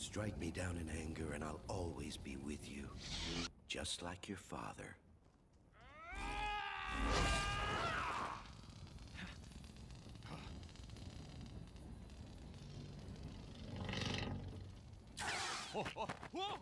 Strike me down in anger and I'll always be with you. Just like your father. Whoa!